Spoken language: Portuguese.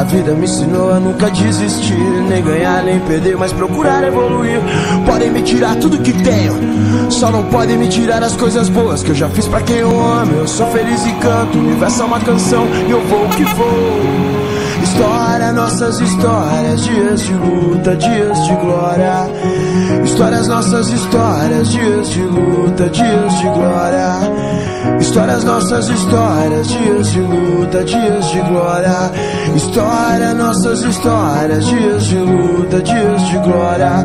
A vida me ensinou a nunca desistir, nem ganhar nem perder, mas procurar evoluir. Podem me tirar tudo que tenho, só não podem me tirar as coisas boas que eu já fiz pra quem eu amo. Eu sou feliz e canto, o universo é uma canção e eu vou que vou. História, nossas histórias, dias de luta, dias de glória. Histórias, nossas histórias, dias de luta, dias de glória. Histórias, nossas histórias, dias de luta, dias de glória. História, nossas histórias, dias de luta, dias de glória.